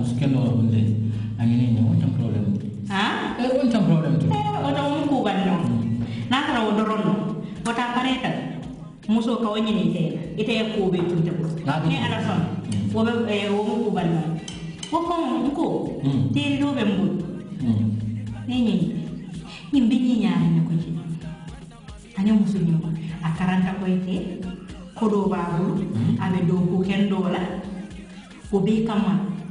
musu kendo wala bunde amine ne wonta problem ha e eh, wonta problem to eh, wonta mun ku ban no na kala wodoron no wata pareta muso ka wonyi ni te ite ko be tunta ko ne ala son wo be wo mun ku no wo ko ko te do be mun ne ni mm. eh, mm. ni bi mm. ni nya ni ko ci ani muso ni ko akaranta ko ite ko do babu abe do ko kendo la ko be kamma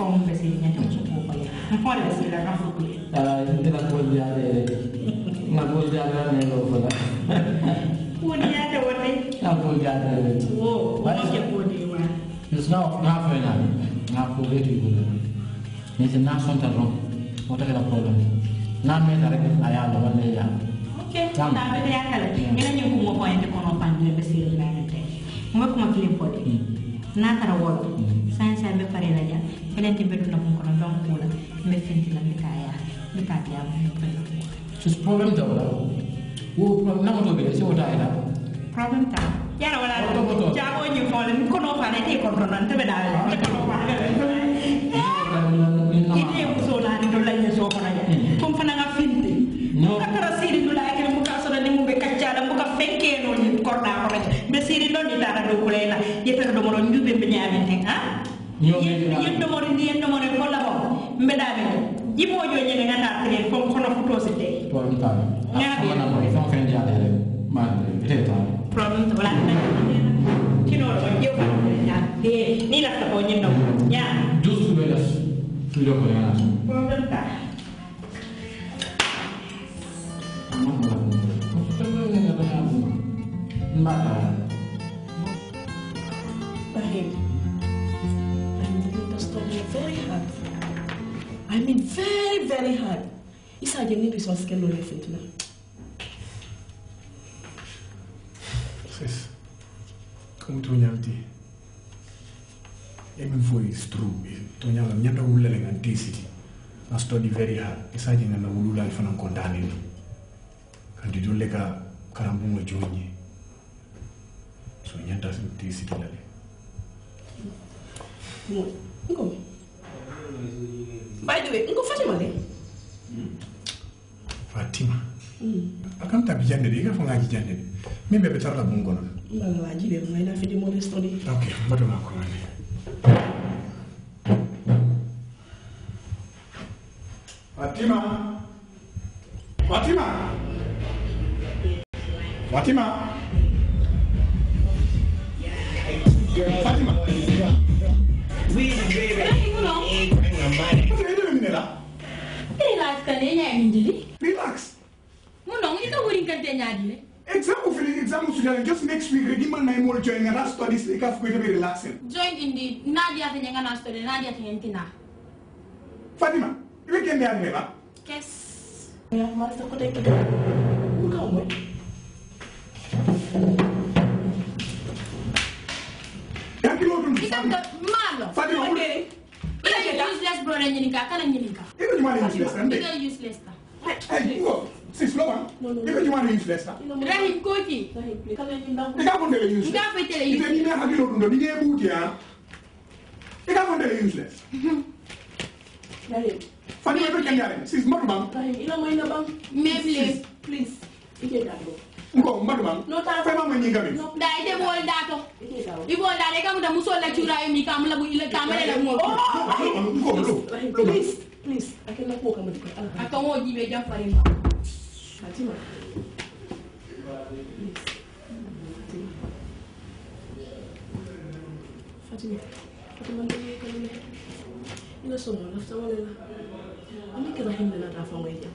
Tom presidennya Jokowi. What is it? I'm not going to. इतना कोई जा रहे हैं, ना कोई जा रहा नहीं लोग बोला. कोई जा रहे होते? ना कोई जा रहे होते. वो वो क्या कोई हुआ? इसना ना कोई ना, ना कोई भी बोला. ये से ना सुनता रों, वो तो क्या प्रॉब्लम है? ना मैं तारे के आया लोग नहीं जा. Okay, ना मैं तो यार करते हैं. इन्हें यूँ कुम्बो पॉइंट कोनो पांडे बेसिल बनाने थे. मैं कुम्बो क्लिप पड़ी. ना तारा वर्ड. साइंस ऐसे पढ़े ना जा. kelen tɛ bɛ donna mun kɔnɔ n bɛ n k'o la n bɛ fɛn k'i la n bɛ k'a y'a n bɛ k'a di a ma n bɛ k'o la. c'est problème da o la o problème n'a ma t'o bɛlɛ se o t'a yɛlɛ. problème t'a la yala wala jago ɲɛfɔ la n kɔnɔ fa la e t'e kɔnɔ na n tɛ bɛ da yɛlɛ ne kɔnɔ fa la. i den muso la ni dɔ la ɲɛ so kɔnɔ yan ko n fana ka fini tɛ n ka taara siri dɔ la a kelen ko k'a sɔrɔ ni mun bɛ ka ca la n ko ka fɛn kɛ yen nɔ ni kɔrɔ n'a kɔrɔ n bɛ siri dɔ de da la dɔ kura in na ye pɛrɛ dɔ kɔnɔ n ju bɛ bɛ ɲɛ a bɛ ten han. yindomore ndi yindomore fola o mbeɗaɓe jimojo ñande ganda kenen fom kono futose de tinoɗo on ƴewa ni lasta ko ñinno ña justuɓe las tuɗo ko yanata ɗonta mbaɗa very hard. Isa ajeni resource ke lori now. Sis, kung tu nyamti, Even for it's true. Tu nyala nyata ulele ngan tisiti. Na study very hard. Isa ajeni na ulula you kondani. like a ka karambu ngonyi. So nyata tisiti lale. Ngome. By the way, ngo fatima le fatima hmm. a kan ta bijan de ga k'a fɔ k'a bijan de min bɛɛ bɛ taara la mun kɔnɔ malaji bɛ ma i n'a de molestoli ok n ba ma ne fatima fatima fatima fatima askane ñaadindili relax munong ito wurin kante ñaadile exam of the exam student just next week rek imal may mol join nga studies e kaf ko to be relaxing join indi nadia te nga na study nadia te ntina fatima weekend ya ne ba yes ya mar ta ko te to ka mo ya kilo dum fatima fatima ta useless bro ñini kan, kan useless kan, useless eh, eh, useless useless useless useless please ike dabo ngo maduma fe ma mun yingami da ite bo da to ibo da de kam da muso la chura mi kam la bu ile kam la mo ngo please please akela ko kam diko akan wo jibe jam pare ma fatima fatima fatima ndeye kalule ina sono lafta wala la amike rahim dana da fa ngoy jam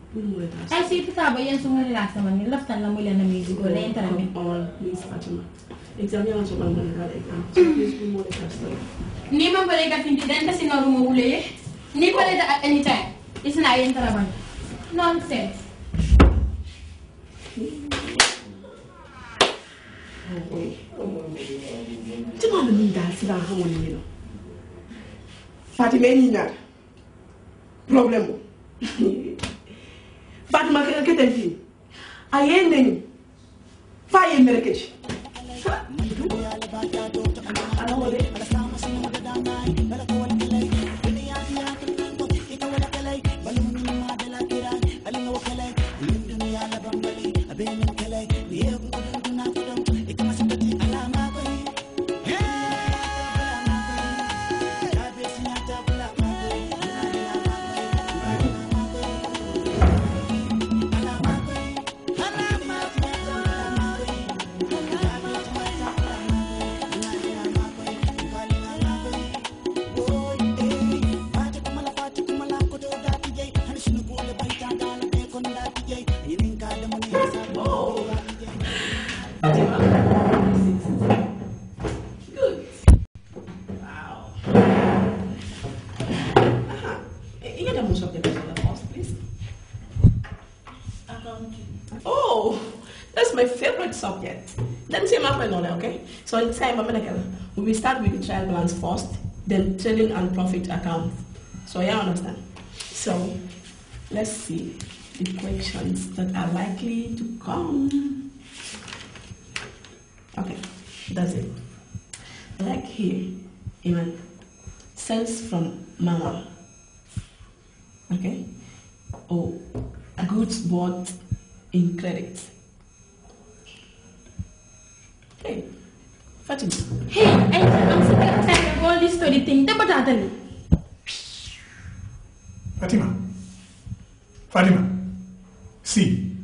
ay eh, oh, oh, oh, si Fatima yéen su ma la sama ni laftan eh, e la muy leen a muy dugg la yéen tamit. nii man bële gafinti dañ tasi nooru ma wule ye nii bële da at any time is naa yéen taraban nonsense. ci maa ngi nii daal si daa xamoon nii la Fatima yi ñaar problème bu Fatima keten fi ayende faye mbere keci ha ala wode subject. Let me see my friend on it, okay? So in time, I'm gonna we will start with the trial balance first, then trading and profit account. So yeah, understand. So let's see the questions that are likely to come. Okay, that's it. Like here, even sales from mama. Okay, or oh, goods bought in credit Hey, Fatima. Hey, I'm so tired of all this story thing. Don't bother me. Fatima. Fatima. See.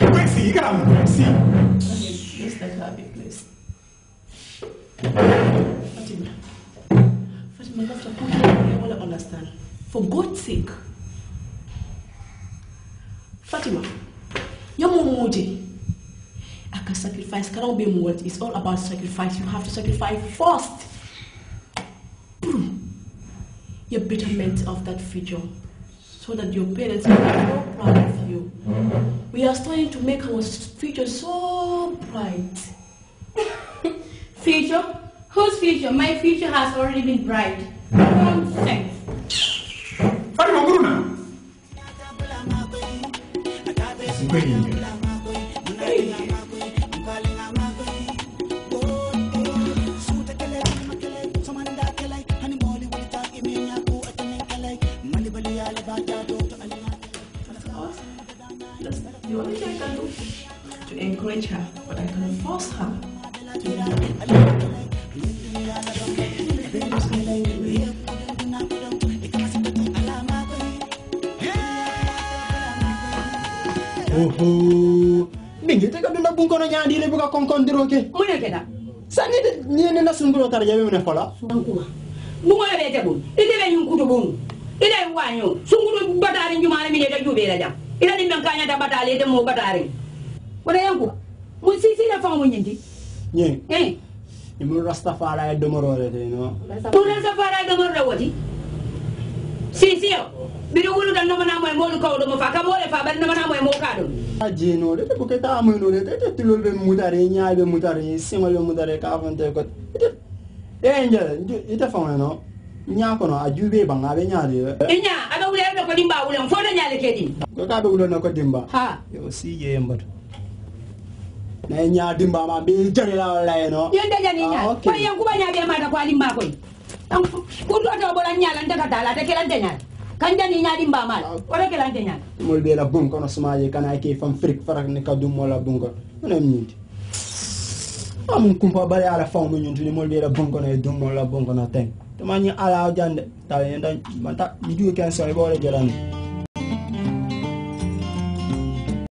Wait, see, you gotta look. See. Okay, let's let her be, please. Fatima. Fatima, that's a point I want to understand. For God's sake. Fatima, you're more moody. can sacrifice cannot be words. It's all about sacrifice. You have to sacrifice first. Boom. Your betterment of that future. So that your parents are be so proud of you. We are starting to make our future so bright. future? Whose future? My future has already been bright. Nonsense. you The only thing I can do to encourage her, but I cannot force her to do it. oho dingi te kaduna bunkono ñaadile buka konkondiro ke mune keda sanni de ñene na sungulo tar yawe mune fola bankuma bungo be te bun ite be ñun kutu bun ite wañu sungulo batari ñumare mi de jube la jam irani men kañata batale de mo batare wona yanku mu sisira fa mu nyindi nyen eh imu rastafara ya domoro le de no mu rastafara ya domoro le woti sisio biri wulu dan nomana moy molu ko do mo fa ka mole fa bari nomana moy mo ka do aje no de ko ke ta amu no de te tilol be mutare nyaal be mutare simal be mutare ka fante ko de nje ita fa no nya ko no ajube banga be nyaade inya ko dimba wulen fo do nyale ke din ko ka be wulen ko dimba ha yo si je yamba na nya dimba ma ah, be jare la wala eno yende jani nya ah, ko yan kuba nya be ma da ko alimba ko ko do to bolan nyala ndaka dala de kelan de nyala kanja ni nyaadi mbamal wala ke lante nyaal mol be la bun kono smaje kana ke fam frik farak ne kadum mola bun ko ne nyinti am kumpa bare ala famu nyinti mol be la bun kono e dum mola bun kono tan to manyi ala jande tala en dan man ta mi juuken so e boole